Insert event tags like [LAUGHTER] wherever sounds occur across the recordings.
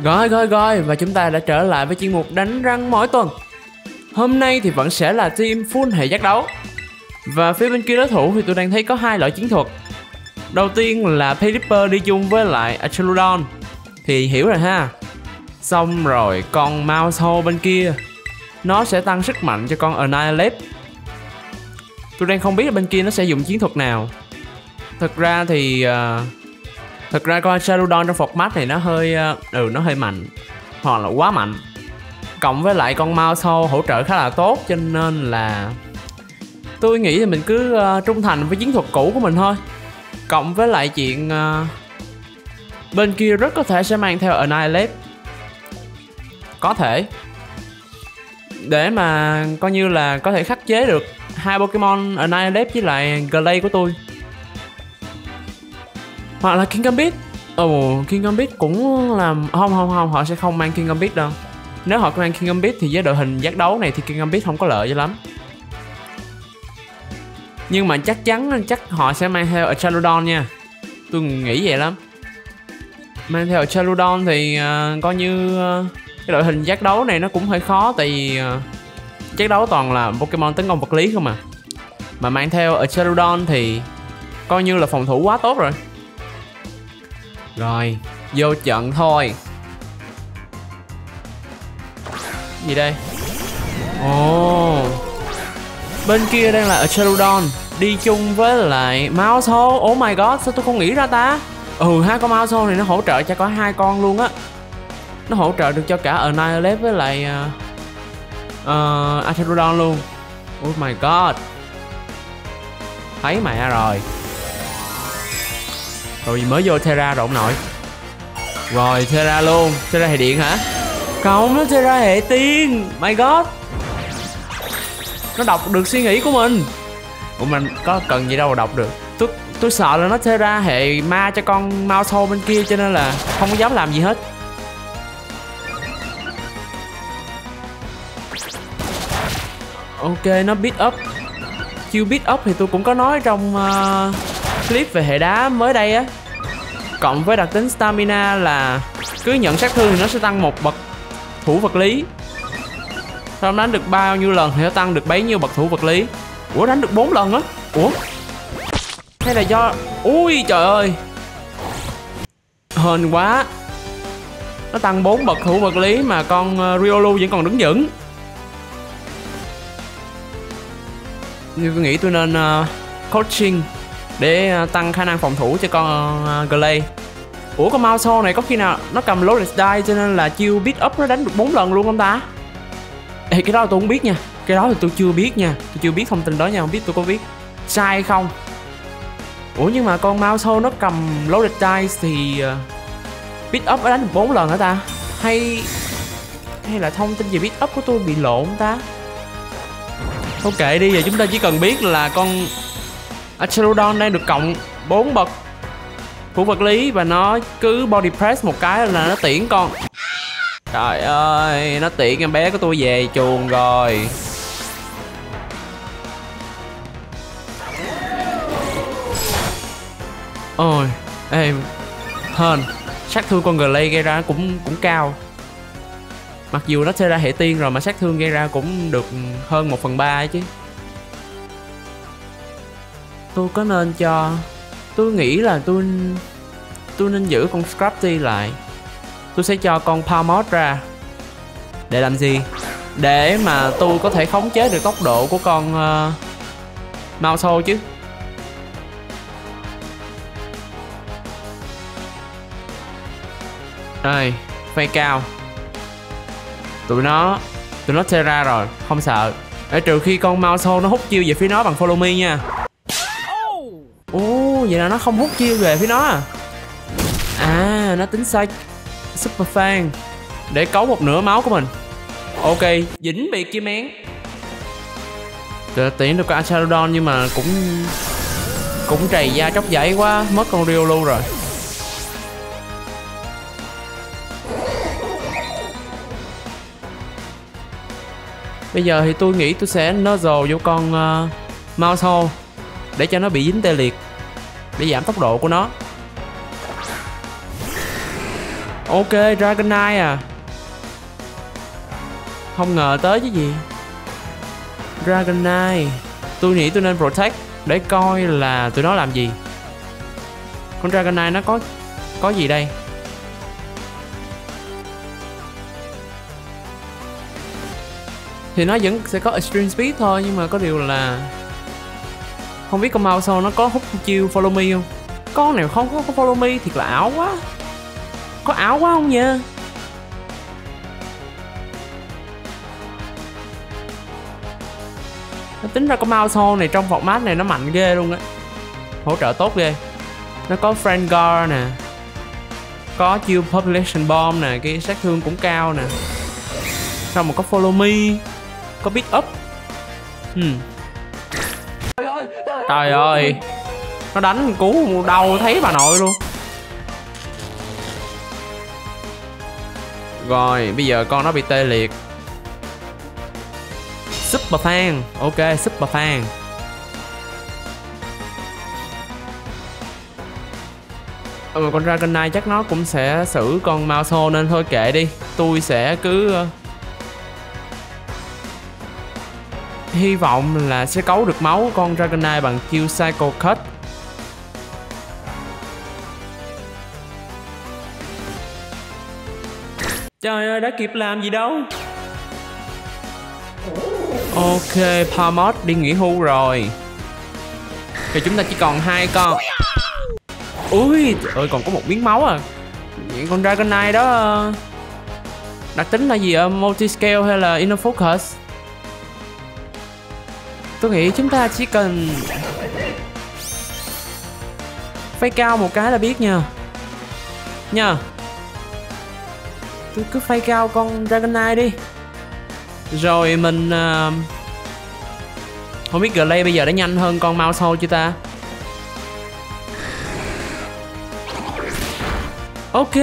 Rồi rồi rồi và chúng ta đã trở lại với chuyên mục đánh răng mỗi tuần. Hôm nay thì vẫn sẽ là team full hệ giác đấu. Và phía bên kia đối thủ thì tôi đang thấy có hai loại chiến thuật. Đầu tiên là Pelipper đi chung với lại Acheludon Thì hiểu rồi ha. Xong rồi con Mouse Hole bên kia. Nó sẽ tăng sức mạnh cho con Annihilate. Tôi đang không biết là bên kia nó sẽ dùng chiến thuật nào. Thực ra thì uh, Thực ra con Charudon trong format này nó hơi ờ, Ừ nó hơi mạnh. Hoặc là quá mạnh. Cộng với lại con Mouse sâu hỗ trợ khá là tốt Cho nên là Tôi nghĩ là mình cứ uh, trung thành với chiến thuật cũ của mình thôi. Cộng với lại chuyện uh, Bên kia rất có thể sẽ mang theo Annihilate. Có thể. Để mà coi như là có thể khắc chế được hai Pokemon Annihilate với lại Glade của tôi hoặc là King Gambit. Ồ, oh, King Gambit cũng làm không không không họ sẽ không mang King Gambit đâu. Nếu họ mang King Gambit thì với đội hình giác đấu này thì King Gambit không có lợi cho lắm. Nhưng mà chắc chắn chắc họ sẽ mang theo Chaludon nha. Tôi nghĩ vậy lắm. Mang theo Chaludon thì uh, coi như uh, cái đội hình giác đấu này nó cũng hơi khó tại vì uh, giác đấu toàn là Pokemon tấn công vật lý không à. Mà mang theo Chaludon thì coi như là phòng thủ quá tốt rồi rồi, vô trận thôi. Gì đây? Ồ. Oh. Bên kia đang là Acherodon Đi chung với lại Mouse Hole Oh my god, sao tôi không nghĩ ra ta? Ừ, hai con Mouse Hole này nó hỗ trợ cho có hai con luôn á. Nó hỗ trợ được cho cả Annihilate với lại ờ, ờ, uh, uh, Acherodon luôn. Oh my god. Thấy mẹ rồi rồi mới vô Terra rồi ông nội Rồi Terra luôn. Terra hệ điện hả? Không nó Terra hệ tiên. My god. Nó đọc được suy nghĩ của mình. Ủa mình có cần gì đâu mà đọc được. Tôi, tôi sợ là nó Terra hệ ma cho con mouse hole bên kia Cho nên là không có dám làm gì hết. Ok nó beat up. Chiêu beat up thì tôi cũng có nói trong uh, clip về hệ đá mới đây á. Cộng với đặc tính stamina là cứ nhận sát thương thì nó sẽ tăng một bậc thủ vật lý. Sau đánh được bao nhiêu lần thì nó tăng được bấy nhiêu bậc thủ vật lý. Ủa đánh được 4 lần á? Ủa? Hay là do ui trời ơi! Hên quá. Nó tăng 4 bậc thủ vật lý mà con ờ, Riolu vẫn còn đứng vững. Như tôi nghĩ tôi nên uh, coaching để à, tăng khả năng phòng thủ cho con à, uh, Glay Ủa con Mauso này có khi nào nó cầm Lotus Die cho nên là chiêu beat up nó đánh được 4 lần luôn không ta? Ê cái đó tôi không biết nha Cái đó thì tôi chưa biết nha Tôi chưa biết thông tin đó nha Không biết tôi có biết Sai hay không Ủa nhưng mà con Mauso nó cầm Loaded Die thì à, Beat up nó đánh được 4 lần hả ta? Hay Hay là thông tin về beat up của tôi bị lộn ta? Ok đi giờ chúng ta chỉ cần biết là con Axelodon đang được cộng 4 bậc của vật lý và nó cứ body press một cái là nó tiễn con. Trời ơi, nó tiễn em bé của tôi về chuồng rồi. Ôi, em hên. Sát thương con Glay gây ra cũng cũng cao. Mặc dù nó sẽ ra hệ tiên rồi mà sát thương gây ra cũng được hơn 1 phần 3 chứ tôi có nên cho tôi nghĩ là tôi tôi nên giữ con Scrafty lại. Tôi sẽ cho con Palmot ra. Để làm gì? Để mà tôi có thể khống chế được tốc độ của con ờ, uh, Mouse chứ. Đây phay cao. Tụi nó Tụi nó sẽ ra rồi, không sợ. Để trừ khi con Mouse nó hút chiêu về phía nó bằng follow me nha. Ồ, vậy là nó không hút chiêu về phía nó à? À, nó tính sai Super fan Để cấu một nửa máu của mình. Ok, dính bị kim én. Tiễn được con Acharodon nhưng mà cũng Cũng trầy da chóc dãy quá Mất con Riolu rồi. Bây giờ thì tôi nghĩ tôi sẽ nuzzle vô con ờ, uh, Mouse Hole để cho nó bị dính tê liệt, để giảm tốc độ của nó. Ok Dragonite à. Không ngờ tới chứ gì. Dragonite Tôi nghĩ tôi nên protect Để coi là tụi nó làm gì. Con Dragonite nó có Có gì đây? Thì nó vẫn sẽ có extreme speed thôi, Nhưng mà có điều là không biết con sau nó có hút chiêu follow me không? Con này không có follow me Thiệt là ảo quá. Có ảo quá không nha? Tính ra con mouse hole này trong format này nó mạnh ghê luôn á. Hỗ trợ tốt ghê. Nó có friend guard nè. Có chiêu population bomb nè, cái sát thương cũng cao nè. Xong mà có follow me. Có beat up. Hmm trời ơi. nó đánh cú đầu thấy bà nội luôn. Rồi bây giờ con nó bị tê liệt. Super fan. Ok super fan. Ừ, con Dragonite chắc nó cũng sẽ xử con Mauso nên thôi kệ đi. Tôi sẽ cứ Hy vọng là sẽ cấu được máu con Dragonite bằng chiêu Cycle Cut. Trời ơi đã kịp làm gì đâu. Ok Palmot đi nghỉ hưu rồi. Thì chúng ta chỉ còn hai con. Ui trời ơi còn có một miếng máu à. Những con Dragonite đó Đặc tính là gì ạ? Multiscale hay là Inner Focus? Tôi nghĩ chúng ta chỉ cần Phay cao một cái là biết nha Nha tôi cứ phay cao con Dragonite đi. Rồi mình uh, không biết Glay bây giờ đã nhanh hơn con Mouse Hole chưa ta? Ok.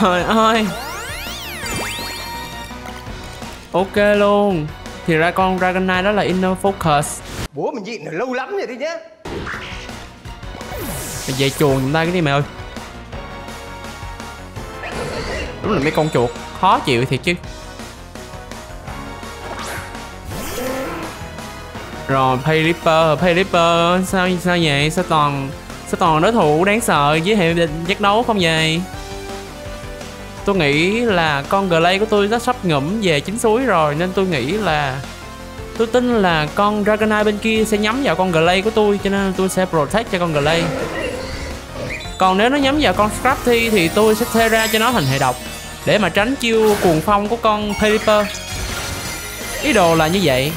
Trời ơi ok luôn. Thì ra con Dragonite đó là Inner Focus. Bố mình nhịn lâu lắm rồi đấy nhá. Về chuồng chúng ta cái đi mày ơi. Đúng là mấy con chuột khó chịu thiệt chứ. Rồi pay ripper pay ripper sao sao vậy? Sao toàn sao toàn đối thủ đáng sợ với hệ giác đấu không vậy tôi nghĩ là con glay của tôi nó sắp ngủm về chính suối rồi, nên tôi nghĩ là tôi tin là con dragonite bên kia sẽ nhắm vào con glay của tôi, cho nên tôi sẽ protect cho con glay còn nếu nó nhắm vào con Scrafty thì tôi sẽ thê ra cho nó thành hệ độc, để mà tránh chiêu cuồng phong của con Pelipper ý đồ là như vậy.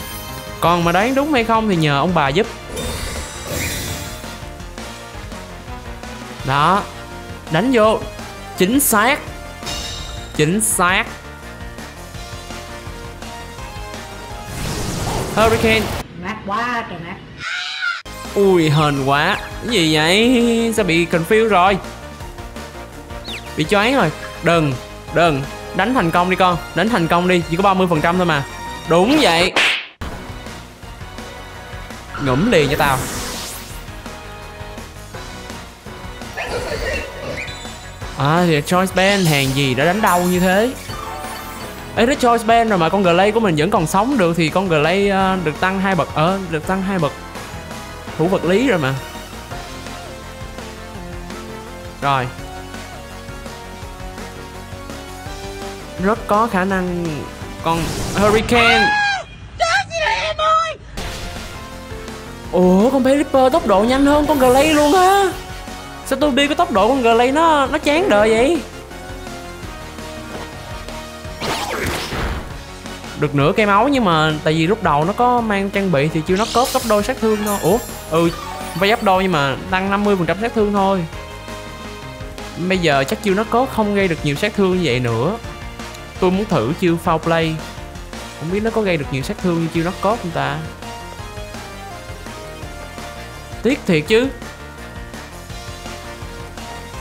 Còn mà đoán đúng hay không thì nhờ ông bà giúp. Đó. Đánh vô. Chính xác chính xác. Hurricane. Mát quá trời mát. Ui hên quá. Cái gì vậy? Sao bị confuse rồi? Bị choáng rồi. Đừng đừng. Đánh thành công đi con. Đánh thành công đi. Chỉ có 30 phần trăm thôi mà. Đúng vậy. Ngủm liền cho tao À thì Choice Band hàng gì đã đánh đau như thế? Ấy nó Choice Band rồi mà con Glay của mình vẫn còn sống được Thì con Glay uh, à, được tăng hai bậc Ờ được tăng hai bậc Thủ vật lý rồi mà. Rồi. Rất có khả năng con Hurricane. Ủa con paper tốc độ nhanh hơn con Glay luôn á. Sao tôi đi cái tốc độ con Glay nó nó chán đời vậy? Được nửa cây máu nhưng mà tại vì lúc đầu nó có mang trang bị thì chưa nó cốp gấp đôi sát thương thôi. Ủa? Ừ phải gấp đôi nhưng mà tăng 50% sát thương thôi. Bây giờ chắc chiêu nó có không gây được nhiều sát thương như vậy nữa. Tôi muốn thử chiêu foul play. Không biết nó có gây được nhiều sát thương như chiêu nó cốt không ta? Tiếc thiệt chứ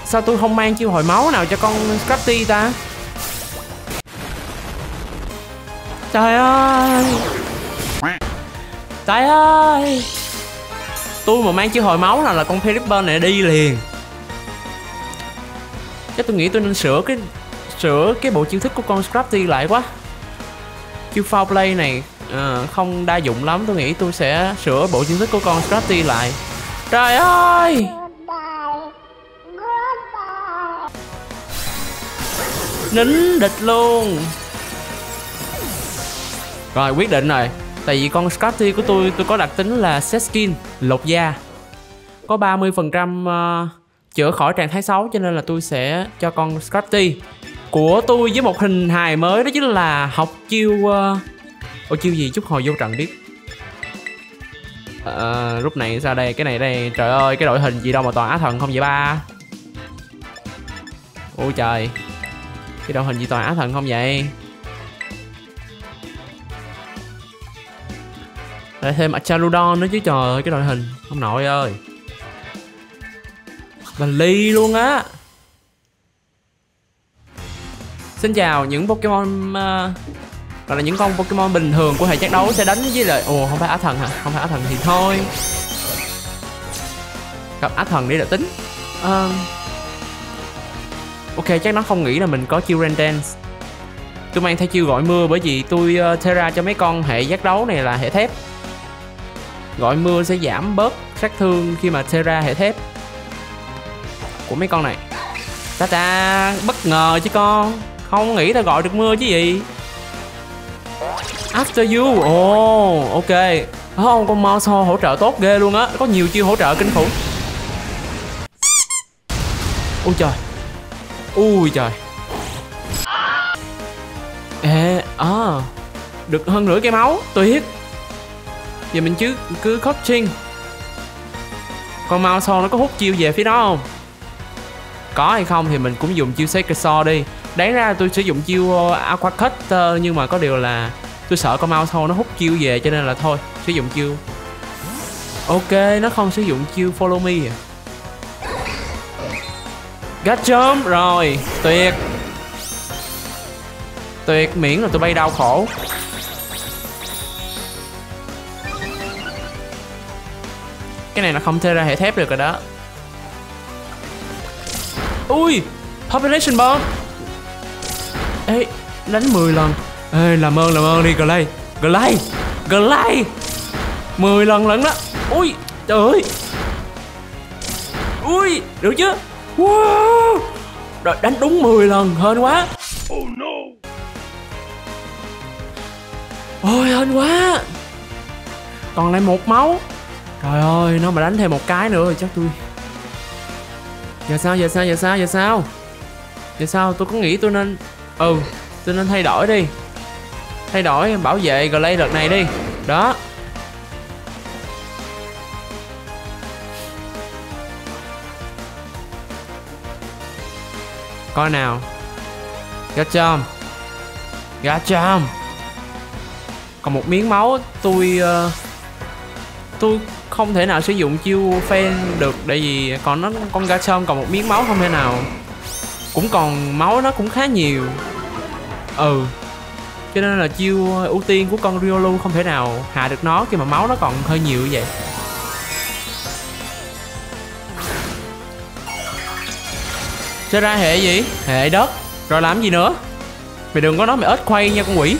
sao tôi không mang chiêu hồi máu nào cho con Scratty ta? Trời ơi! Trời ơi! Tôi mà mang chiêu hồi máu nào là con Philipper này đi liền. Chắc tôi nghĩ tôi nên sửa cái sửa cái bộ chiêu thức của con Scrafty lại quá. Chiêu foul play này ờ, không đa dụng lắm. Tôi nghĩ tôi sẽ sửa bộ chiêu thức của con Scrafty lại. Trời ơi! Nín địch luôn. Rồi quyết định rồi. Tại vì con Scotty của tôi tôi có đặc tính là set skin lột da. Có 30% uh, ờ, chữa khỏi trạng thái xấu cho nên là tôi sẽ cho con Scotty. Của tôi với một hình hài mới đó chính là học chiêu uh... Ô chiêu gì? Chút hồi vô trận biết à, ờ, lúc này ra đây cái này đây trời ơi cái đội hình gì đâu mà toàn á thần không vậy ba? Ôi trời cái đội hình gì toàn á thần không vậy? Lại thêm Achaludon nữa chứ trời ơi cái đội hình. Ông nội ơi. Là ly luôn á. Xin chào những pokemon uh, gọi là những con pokemon bình thường của hệ chắc đấu sẽ đánh với lại ồ không phải á thần hả? Không phải á thần thì thôi. Gặp á thần đi là tính. Uh, ok chắc nó không nghĩ là mình có chiêu rain dance. Tôi mang theo chiêu gọi mưa bởi vì tôi ờ, uh, Terra cho mấy con hệ giác đấu này là hệ thép. Gọi mưa sẽ giảm bớt sát thương khi mà Terra hệ thép của mấy con này. Ta ta bất ngờ chứ con. Không nghĩ ta gọi được mưa chứ gì. After you. Ồ oh, ok ờ, không con mouse hỗ trợ tốt ghê luôn á. Có nhiều chiêu hỗ trợ kinh khủng. Ôi trời ui trời. Ê à được hơn nửa cái máu tuyệt giờ mình chứ, cứ coaching con mau so nó có hút chiêu về phía đó không? Có hay không thì mình cũng dùng chiêu Sacred Sword đi. Đáng ra tôi sử dụng chiêu ờ, Aqua Cut ờ, nhưng mà có điều là tôi sợ con mau nó hút chiêu về cho nên là thôi, sử dụng chiêu. Ok, nó không sử dụng chiêu follow me à? Gắt chớm, rồi. Tuyệt. Tuyệt miễn là tôi bay đau khổ. Cái này là không thể ra hệ thép được rồi đó. Ui, population bomb ê, đánh 10 lần. Ê, làm ơn làm ơn đi glay glay glay 10 lần lận đó. Ui, trời ơi. Ui, được chưa? Wow! Rồi đánh đúng 10 lần hên quá. Oh no. Ôi hên quá. Còn lại một máu. Trời ơi, nó mà đánh thêm một cái nữa thì chắc tôi Giờ sao, giờ sao, giờ sao, giờ sao? Giờ sao, tôi có nghĩ tôi nên Ừ, tôi nên thay đổi đi. Thay đổi bảo vệ Glay đợt này đi. Đó Coi nào? Gachom Gachom Còn một miếng máu tôi uh, Tôi không thể nào sử dụng chiêu fan được tại vì còn nó con Garchomp còn một miếng máu không thể nào. Cũng còn máu nó cũng khá nhiều. Ừ. Cho nên là chiêu ưu tiên của con Riolu không thể nào hạ được nó khi mà máu nó còn hơi nhiều như vậy. Sẽ ra hệ gì? Hệ đất. Rồi làm gì nữa? Mày đừng có nói mày ếch khuây nha con quỷ.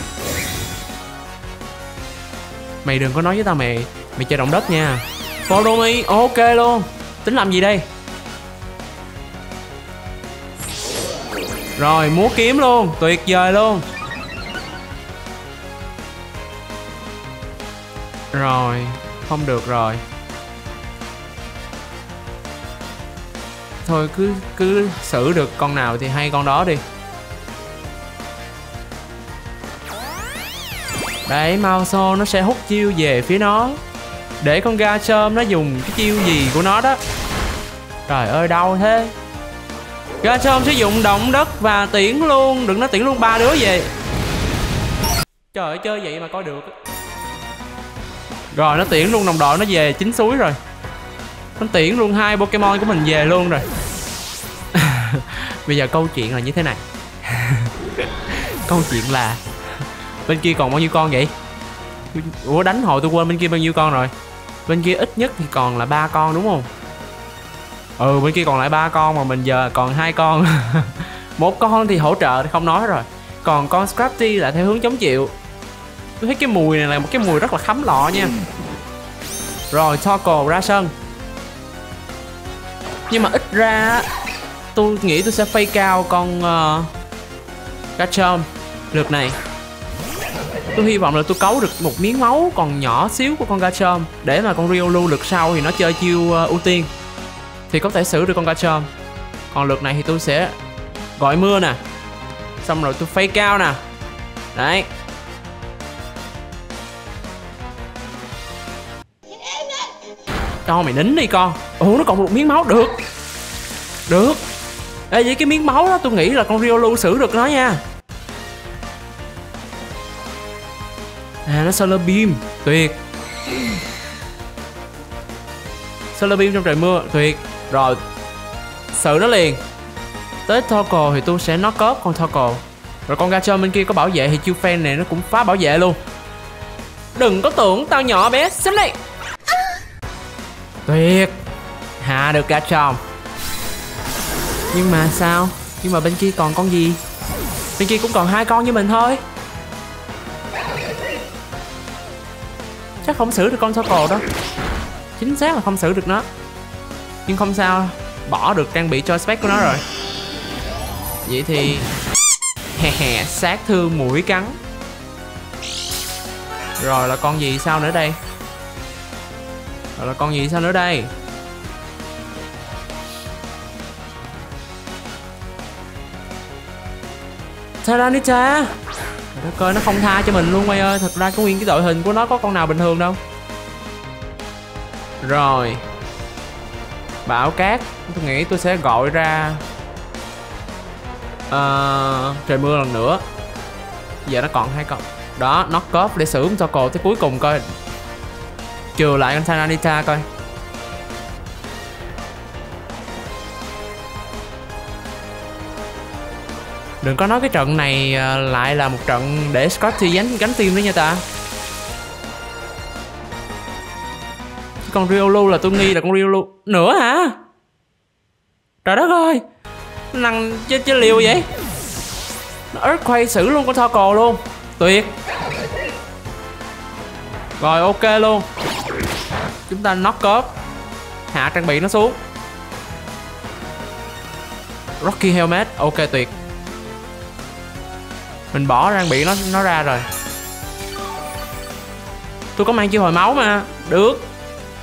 Mày đừng có nói với tao mày. Mày chơi động đất nha. Follow me, ok luôn. Tính làm gì đây? Rồi múa kiếm luôn. Tuyệt vời luôn. Rồi Không được rồi. Thôi, cứ cứ xử được con nào thì hay con đó đi. Đấy Mauso nó sẽ hút chiêu về phía nó. Để con ga sơm nó dùng cái chiêu gì của nó đó. Trời ơi, đau thế. Ga sơm sử dụng động đất và tiễn luôn. Đừng nói tiễn luôn, ba đứa về. Trời ơi, chơi vậy mà coi được. Rồi, nó tiễn luôn đồng đội nó về, chín suối rồi nó tiễn luôn, hai pokemon của mình về luôn rồi. [LAUGHS] Bây giờ câu chuyện là như thế này. [LAUGHS] Câu chuyện là bên kia còn bao nhiêu con vậy? Ủa, đánh hồi tôi quên bên kia bao nhiêu con rồi. Bên kia ít nhất thì còn là ba con đúng không? Ừ bên kia còn lại ba con mà mình giờ còn hai con. [LAUGHS] Một con thì hỗ trợ thì không nói rồi. Còn con Scrafty là theo hướng chống chịu. Tôi thấy cái mùi này là một cái mùi rất là khắm lọ nha. Rồi, Torkoal ra sân nhưng mà ít ra tôi nghĩ tôi sẽ phay cao con ờ, uh, Gachom lượt này. Tôi hy vọng là tôi cấu được một miếng máu còn nhỏ xíu của con Gachom để mà con Riolu lượt sau thì nó chơi chiêu uh, ưu tiên. Thì có thể xử được con Gachom còn lượt này thì tôi sẽ gọi mưa nè. Xong rồi tôi phay cao nè. Đấy. Cho mày nín đi con ủa nó còn một miếng máu. Được. Được. Ê với cái miếng máu đó tôi nghĩ là con Riolu xử được nó nha. À nó Solar Beam. Tuyệt. Solar Beam trong trời mưa. Tuyệt. Rồi. Xử nó liền. Tới Torkoal thì tôi sẽ knock off con Torkoal. Rồi con Gachon bên kia có bảo vệ thì chiêu fan này nó cũng phá bảo vệ luôn. Đừng có tưởng tao nhỏ bé. Xem đây Tuyệt Hạ được cả Gachon Nhưng mà sao? Nhưng mà bên kia còn con gì? Bên kia cũng còn hai con như mình thôi. Chắc không xử được con Torkoal đó. Chính xác là không xử được nó. Nhưng không sao, Bỏ được trang bị cho spec của nó rồi. Vậy thì, Hè hè, sát thương mũi cắn. Rồi là con gì sao nữa đây? Rồi là con gì sao nữa đây? Tyranitar Trời đất ơi nó không tha cho mình luôn mày ơi. Thật ra có nguyên cái đội hình của nó có con nào bình thường đâu. Rồi. Bão cát. Tôi nghĩ tôi sẽ gọi ra à, Trời mưa lần nữa. Giờ nó còn hai con. Đó nó cốp để xử cho cổ tới cuối cùng coi. Trừ lại con Sananita coi. Đừng có nói cái trận này à, lại là một trận để Scotty gánh gánh team đấy nha ta. Con Riolu là tôi nghi là con Riolu Nữa hả? Trời đất ơi! Năng chết chết liều vậy? Nó Earthquake xử luôn con Torkoal luôn. Tuyệt. Rồi, ok luôn. Chúng ta knock off. Hạ trang bị nó xuống. Rocky Helmet. Ok, tuyệt mình bỏ trang bị nó nó ra rồi. Tôi có mang chiêu hồi máu mà. Được.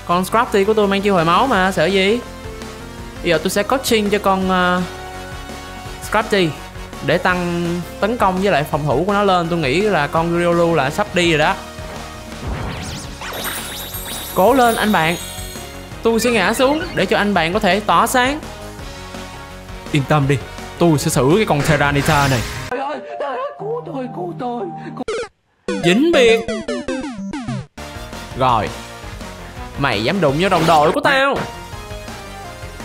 Con scrafty của tôi mang chiêu hồi máu mà sợ gì? Bây giờ tôi sẽ coaching cho con uh, scrafty để tăng tấn công với lại phòng thủ của nó lên. Tôi nghĩ là con Riolu là sắp đi rồi đó. Cố lên anh bạn. Tôi sẽ ngã xuống để cho anh bạn có thể tỏa sáng. Yên tâm đi. Tôi sẽ xử cái con Terranita này. Dính biệt rồi, mày dám đụng vô đồng đội của tao?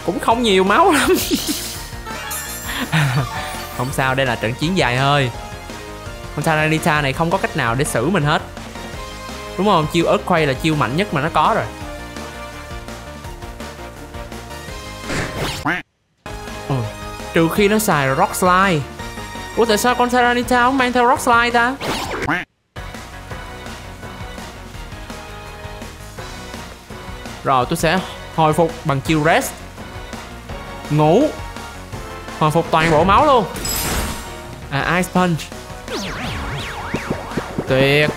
Cũng không nhiều máu lắm. [LAUGHS] Không sao, đây là trận chiến dài hơi. Con Taranita này không có cách nào để xử mình hết. Đúng không? Chiêu Earthquake là chiêu mạnh nhất mà nó có rồi. Ừ. trừ khi nó xài Rock Slide. Ủa, tại sao con Tyranitar không mang theo Rock Slide ta? Rồi, tôi sẽ hồi phục bằng chiêu rest. Ngủ. Hồi phục toàn bộ máu luôn. À Ice Punch. Tuyệt.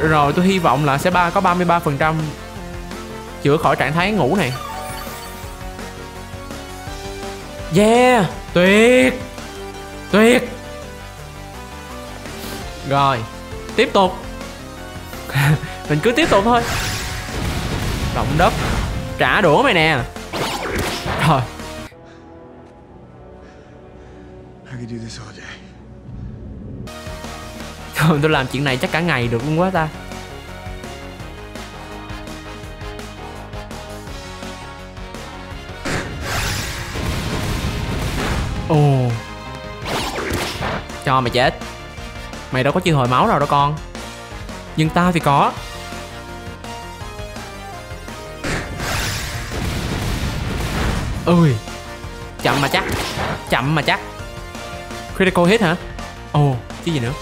Rồi, tôi hy vọng là sẽ ba, có 33% Chữa khỏi trạng thái ngủ này. Yeah! Tuyệt. Tuyệt. Rồi, Tiếp tục. [LAUGHS] Mình cứ tiếp tục thôi. Động đất. Trả đũa mày nè. Rồi Thôi tôi làm chuyện này chắc cả ngày được luôn quá ta. Ồ. Cho mày chết. Mày đâu có chiêu hồi máu nào đâu con. Nhưng tao thì có ơi chậm mà chắc. Chậm mà chắc. Critical hit hả? Ồ oh, cái gì nữa?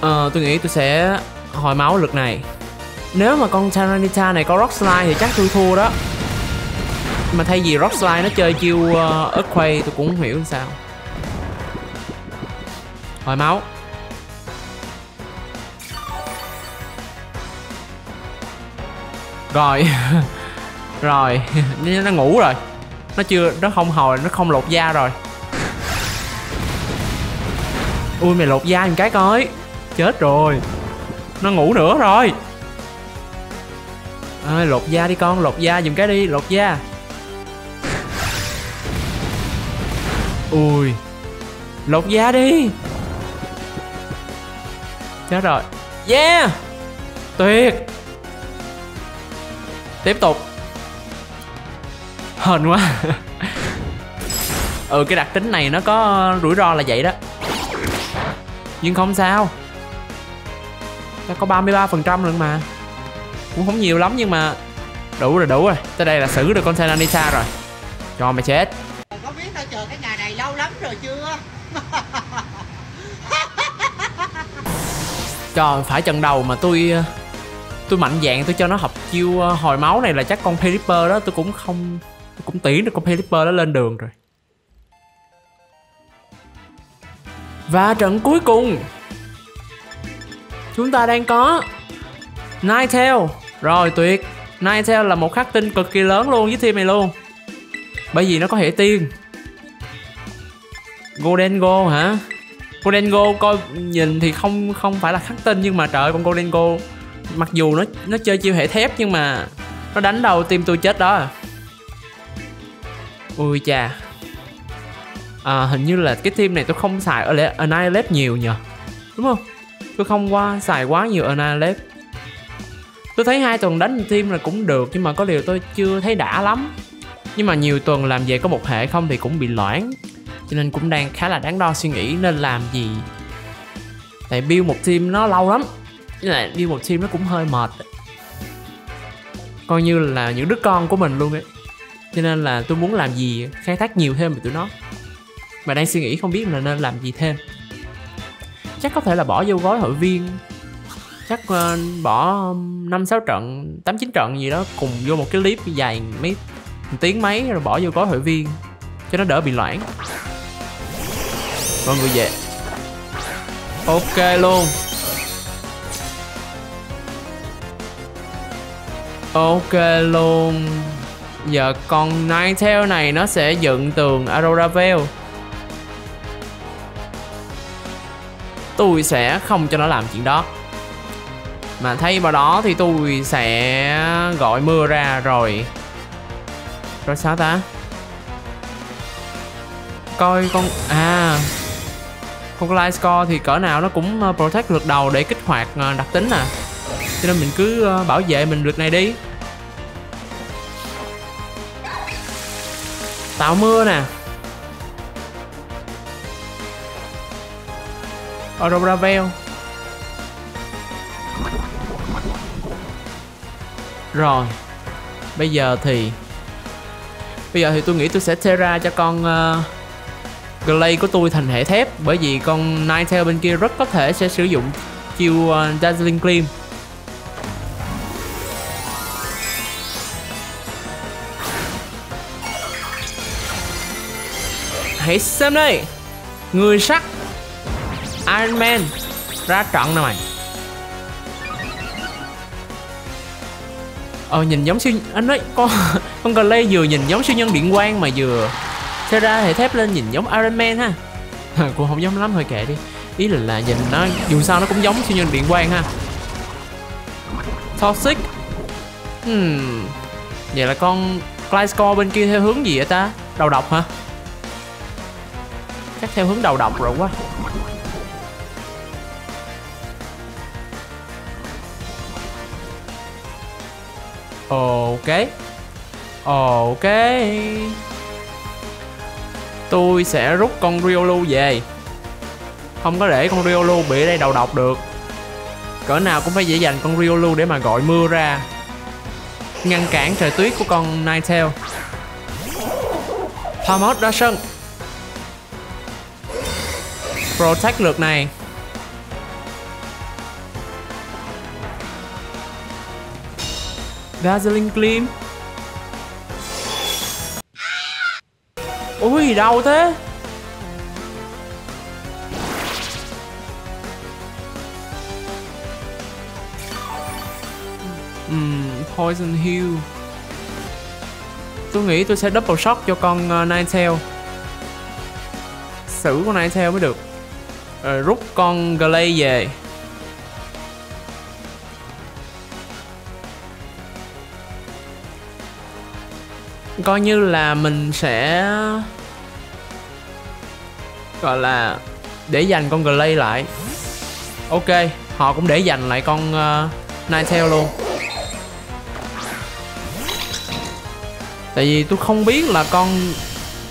Ờ tôi nghĩ tôi sẽ hồi máu lượt này. Nếu mà con Tyranitar này có Rock Slide thì chắc tôi thua đó. Mà thay vì Rock Slide nó chơi chiêu uh, Earthquake tôi cũng không hiểu sao. Hồi máu. Rồi. [LAUGHS] rồi [LAUGHS] nó ngủ rồi. Nó chưa nó không hồi nó không lột da rồi. Ui mày lột da một cái coi. Chết rồi. Nó ngủ nữa rồi. À, lột da đi con lột da giùm cái đi lột da. Ui. Lột da đi. Chết rồi. Yeah! Tuyệt. Tiếp tục hên quá. Ừ cái đặc tính này nó có rủi ro là vậy đó. Nhưng không sao. Ta có 33% phần trăm nữa mà. Cũng không nhiều lắm nhưng mà đủ rồi đủ rồi. Tới đây là xử được con Senanita rồi. Cho mày chết. Có biết tao chờ cái ngày này lâu lắm rồi chưa? [LAUGHS] Trời phải trận đầu mà tôi tôi mạnh dạng tôi cho nó học chiêu ờ, hồi máu này là chắc con Pelipper đó tôi cũng không tôi cũng tiến được con Pelipper đó lên đường rồi. Và trận cuối cùng. Chúng ta đang có Ninetale rồi tuyệt. Ninetale là một khắc tinh cực kỳ lớn luôn với team này luôn. Bởi vì nó có hệ tiên. Golden Go hả? Golden Go coi nhìn thì không không phải là khắc tinh nhưng mà trời ơi, con Golden Go mặc dù nó nó chơi chiêu hệ thép nhưng mà nó đánh đầu tim tôi chết đó à ui chà. À, hình như là cái team này tôi không xài ở Annihilate nhiều nhờ. Đúng không? Tôi không qua xài quá nhiều Annihilate. Tôi thấy hai tuần đánh team là cũng được nhưng mà có điều tôi chưa thấy đã lắm. Nhưng mà nhiều tuần làm về có một hệ không thì cũng bị loãng. Cho nên cũng đang khá là đáng đo suy nghĩ nên làm gì. Tại build một team nó lâu lắm. Với lại build một team nó cũng hơi mệt. Coi như là những đứa con của mình luôn ấy cho nên là tôi muốn làm gì khai thác nhiều thêm về tụi nó. Mà đang suy nghĩ không biết là nên làm gì thêm. Chắc có thể là bỏ vô gói hội viên. Chắc uh, bỏ năm sáu trận tám chín trận gì đó cùng vô một cái clip dài mấy tiếng mấy rồi bỏ vô gói hội viên cho nó đỡ bị loãng. Mọi người về. Ok luôn. Ok luôn. Dạ, giờ con Ninetale này nó sẽ dựng tường Aurora Veil tôi sẽ không cho nó làm chuyện đó. Mà thay vào đó thì tôi sẽ gọi mưa ra rồi. Rồi sao ta? Coi con à con light score thì cỡ nào nó cũng ờ, protect lượt đầu để kích hoạt ờ, đặc tính à. Cho nên mình cứ ờ, bảo vệ mình lượt này đi. Tạo mưa nè. Aurora Rồi Bây giờ thì Bây giờ thì tôi nghĩ tôi sẽ Terra cho con uh, Glade của tôi thành hệ thép Bởi vì con Ninetale bên kia rất có thể sẽ sử dụng chiêu uh, Dazzling Gleam. Hãy xem đây. Người sắt Iron Man, ra trận nè mày? Ờ nhìn giống siêu, anh nói, con [LAUGHS] con Clay vừa nhìn giống siêu nhân điện quang mà vừa xe ra hệ thép lên nhìn giống Iron Man ha. Cũng không giống lắm, hơi kệ đi. Ý là là nhìn nó, dù sao nó cũng giống siêu nhân điện quang ha. Toxic. Hmm. vậy là con Clyscore bên kia theo hướng gì vậy ta? Đầu độc hả? Chắc theo hướng đầu độc rồi quá. Ok. Ok. Tôi sẽ rút con Riolu về. Không có để con Riolu bị đây đầu độc được. Cỡ nào cũng phải dễ dành con Riolu để mà gọi mưa ra. Ngăn cản trời tuyết của con Ninetale Thomas ra sân Protect lượt này. Dazzling Gleam Ui đau thế. Ừm, Poison Hill Tôi nghĩ tôi sẽ double shot cho con uh, Ninetale. Xử con Ninetale mới được. Rồi rút con Glay về. Coi như là mình sẽ Gọi là Để dành con Glay lại. Ok Họ cũng để dành lại con ờ, uh, Ninetale luôn. Tại vì tôi không biết là con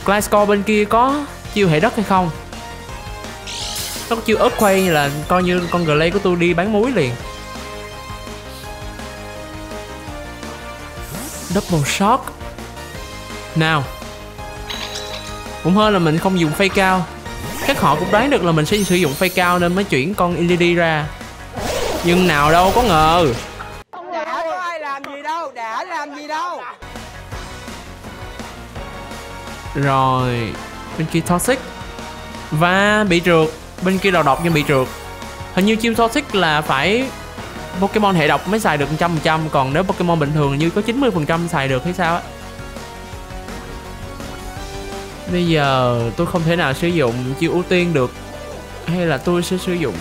Glasgow bên kia có chiêu hệ đất hay không. Nó có chiêu quay là coi như con Glay của tôi đi bán muối liền. Double shot Nào. Cũng hơn là mình không dùng phay cao các họ cũng đoán được là mình sẽ sử dụng phay cao nên mới chuyển con Illidy ra. Nhưng nào đâu có ngờ. Đã có ai làm gì đâu Đã làm gì đâu Rồi, Bên kia Toxic. Và bị trượt. Bên kia đầu độc nhưng bị trượt. Hình như chiêu Toxic là phải Pokemon hệ độc mới xài được 100% Còn nếu Pokemon bình thường như có 90% xài được hay sao á? Bây giờ tôi không thể nào sử dụng chiêu ưu tiên được Hay là tôi sẽ sử dụng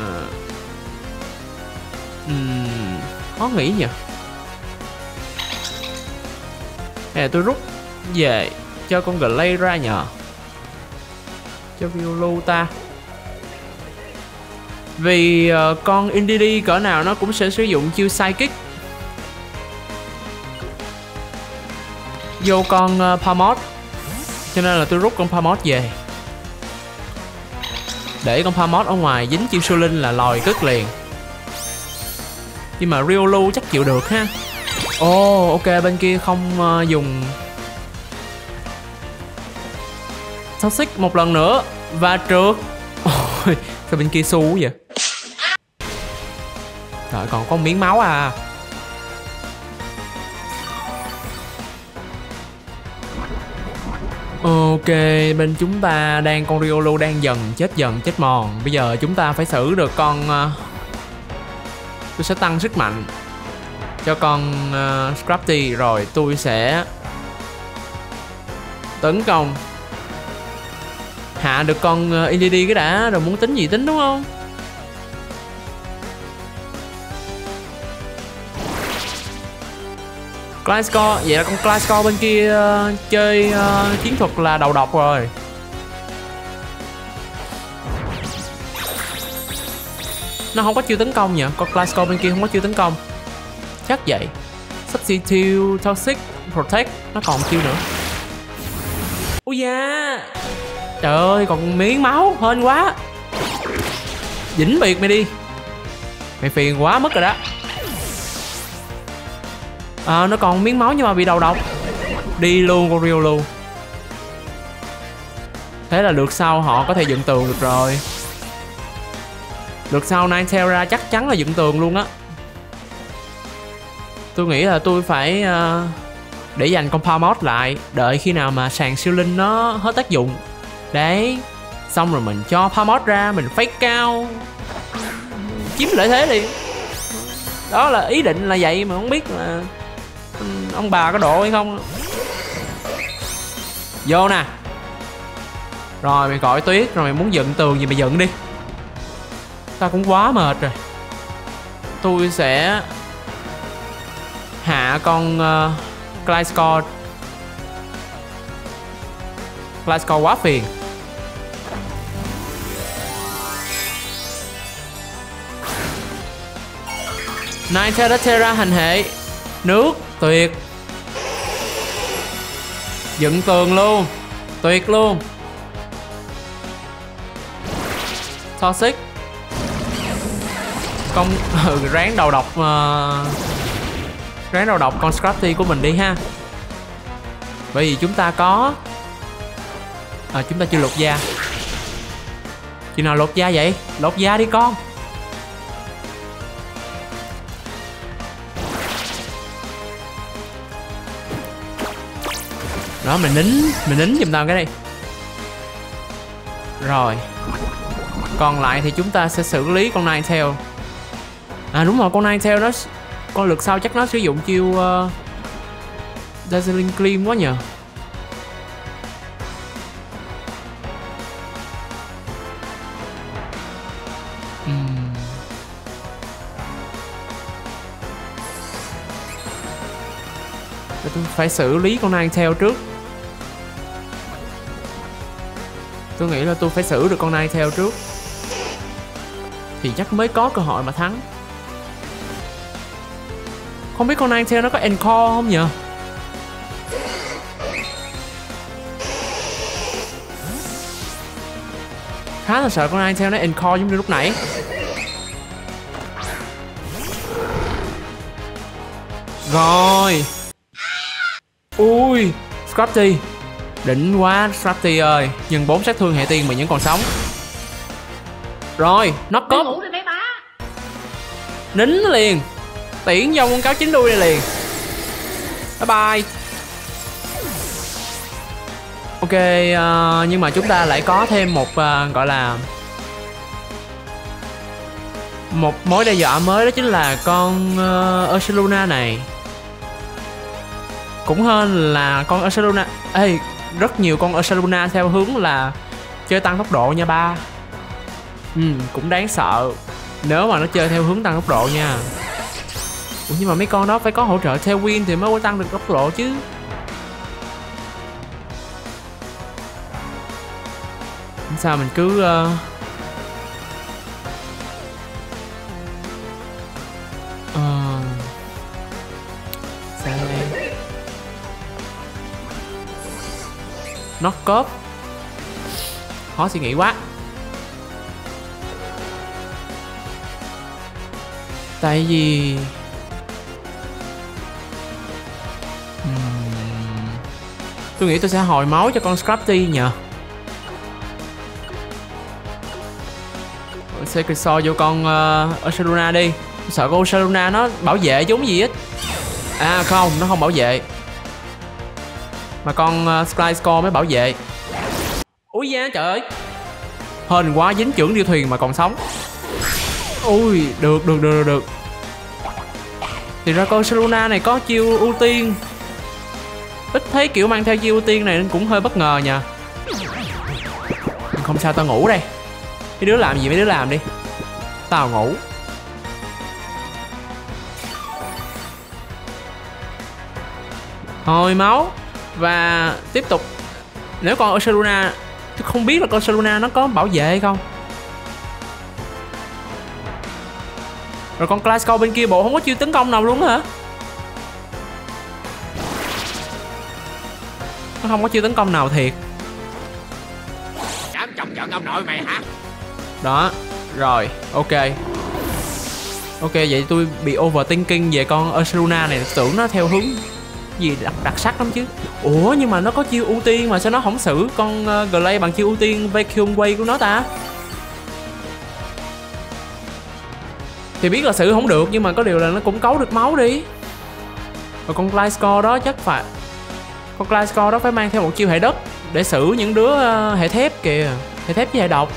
à... Uhm, khó nghĩ nhỉ? Hay là tôi rút về cho con Glay ra nhờ. Cho Violu ta. Vì uh, con Indeedee cỡ nào nó cũng sẽ sử dụng chiêu Psychic. Vô con ờ, uh, Palmot Cho nên là tôi rút con Palmot về. Để con Palmot ở ngoài dính chiêu siêu linh là lòi cất liền. Nhưng mà Riolu chắc chịu được ha. Ồ oh, ok bên kia không uh, dùng Toxic một lần nữa Và trượt. Ôi, sao bên kia xu vậy? Trời còn có một miếng máu à. Ok, bên chúng ta đang con Riolu đang dần chết dần chết mòn. Bây giờ chúng ta phải xử được con à, Tôi sẽ tăng sức mạnh Cho con à, uh, Scrafty Rồi tôi sẽ Tấn công. Hạ được con ờ, LED cái đã Rồi muốn tính gì tính đúng không? Gliscor Vậy là con Gliscor bên kia uh, Chơi uh, chiến thuật là đầu độc rồi. Nó không có chiêu tấn công nhỉ? Con Gliscor bên kia không có chiêu tấn công. Chắc vậy. Substitute Toxic Protect Nó còn chiêu nữa. Ui da! Trời ơi còn miếng máu hên quá. Vĩnh biệt mày đi. Mày phiền quá mất rồi đó. À nó còn miếng máu nhưng mà bị đầu độc. Đi luôn con Rio luôn. Thế là lượt sau họ có thể dựng tường được rồi. Lượt sau Ninetale ra chắc chắn là dựng tường luôn á. Tôi nghĩ là tôi phải uh, Để dành con Palmot lại Đợi khi nào mà sàn siêu linh nó hết tác dụng. Đấy. Xong rồi mình cho Palmot ra Mình fake cao. Chiếm lợi thế đi. Đó là ý định là vậy mà không biết là Ông bà có độ hay không. Vô nè. Rồi mày gọi tuyết Rồi mày muốn dựng tường gì mày dựng đi. Ta cũng quá mệt rồi. Tôi sẽ Hạ con uh, Gliscor. Gliscor quá phiền. Nine Terra hành hệ. Nước Tuyệt. Dựng tường luôn. Tuyệt luôn. Toxic. Công [LAUGHS] ừ, ráng đầu độc uh... ráng đầu độc con Scrafty của mình đi ha. Bởi vì chúng ta có à, chúng ta chưa lột da. Chừng nào lột da vậy? Lột da đi con. Đó mình nín mình nín giùm tao cái đi. rồi. Còn lại thì chúng ta sẽ xử lý con Ninetail à đúng rồi con này theo đó, con lượt sau chắc nó sử dụng chiêu uh, Dazzling Gleam quá nhờ. Phải xử lý con Ninetail trước. Tôi nghĩ là tôi phải xử được con này theo trước. Thì chắc mới có cơ hội mà thắng. Không biết con này theo nó có Encore không nhỉ Khá là sợ con này theo nó Encore giống như lúc nãy. Rồi. Ui, Scotty. Đỉnh quá Scrafty ơi. Nhưng 4 sát thương hệ tiên mà vẫn còn sống. Rồi bé ba Nín liền. Tiễn vô con cáo chín đuôi này liền. Bye bye Ok ờ, Nhưng mà chúng ta lại có thêm một ờ, Gọi là Một mối đe dọa mới đó chính là con uh, Ursaluna này. Cũng hơn là con Ursaluna Ê rất nhiều con Ursaluna theo hướng là Chơi tăng tốc độ nha ba. Ừ cũng đáng sợ Nếu mà nó chơi theo hướng tăng tốc độ nha. Ủa, nhưng mà mấy con đó phải có hỗ trợ theo win thì mới có tăng được tốc độ chứ. Sao, mình cứ uh... Nó cốp Khó suy nghĩ quá. Tại vì Tôi nghĩ tôi sẽ hồi máu cho con Scrafty nhờ. Sacred Sword vô con ờ, uh, Ursaluna đi. Tôi sợ con Ursaluna nó bảo vệ giống gì hết. À không, nó không bảo vệ. Mà con uh, Sky Score mới bảo vệ. Ui da trời. Ơi Hên quá dính trưởng điêu thuyền mà còn sống. Ui, được, được, được, được, được. Thì ra con Seluna này có chiêu ưu tiên. Ít thấy kiểu mang theo chiêu ưu tiên này nên cũng hơi bất ngờ nha Không sao tao ngủ đây. Mấy đứa làm gì mấy đứa làm đi. Tao ngủ. Hồi máu. Và tiếp tục Nếu con Ursaluna Tôi không biết là con Ursaluna nó có bảo vệ hay không. Rồi con Glasgow bên kia bộ không có chiêu tấn công nào luôn hả? Nó không có chiêu tấn công nào thiệt. Dám chọc giận ông nội mày hả? Đó Rồi ok. Ok vậy tôi bị overthinking về con Ursaluna này Tưởng nó theo hướng gì đặc, đặc sắc lắm chứ. Ủa nhưng mà nó có chiêu ưu tiên mà sao nó không xử con uh, Glay bằng chiêu ưu tiên Vacuum Wave của nó ta? Thì biết là xử không được nhưng mà có điều là nó cũng cấu được máu đi. Và con Gliscor đó chắc phải Con Gliscor đó phải mang theo một chiêu hệ đất Để xử những đứa uh, hệ thép kìa Hệ thép với hệ độc.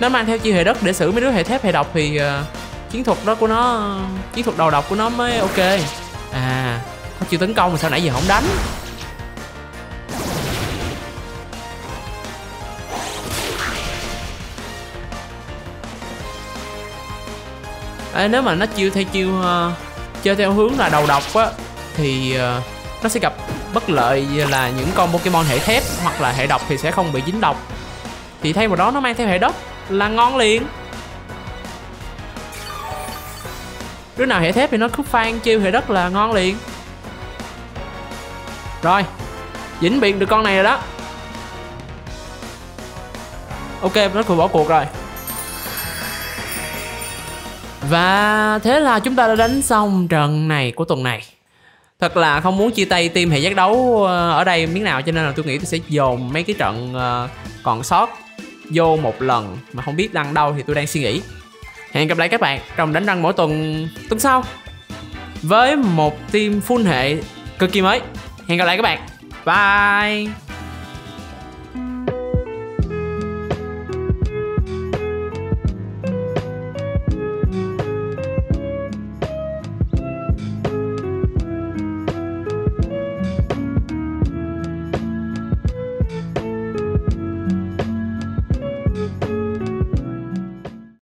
Nó mang theo chiêu hệ đất để xử mấy đứa hệ thép hệ độc thì uh, Chiến thuật đó của nó Chiến thuật đầu độc của nó mới ok nó chịu tấn công mà sao nãy giờ không đánh? Ê, nếu mà nó chiêu theo chiêu uh, chơi theo hướng là đầu độc á thì uh, nó sẽ gặp bất lợi là những con Pokemon hệ thép hoặc là hệ độc thì sẽ không bị dính độc. Thì thay vào đó nó mang theo hệ đất là ngon liền. Đứa nào hệ thép thì nó cứ phan chiêu hệ đất là ngon liền rồi dính biệt được con này rồi đó ok nó vừa bỏ cuộc rồi và thế là chúng ta đã đánh xong trận này của tuần này Thật là không muốn chia tay team hệ giác đấu ờ, ở đây miếng nào, cho nên là tôi nghĩ tôi sẽ dồn mấy cái trận ờ, còn sót vô một lần mà không biết đăng đâu thì tôi đang suy nghĩ. Hẹn gặp lại các bạn trong đánh răng mỗi tuần tuần sau, với một team full hệ cực kỳ mới. Hẹn gặp lại các bạn. Bye.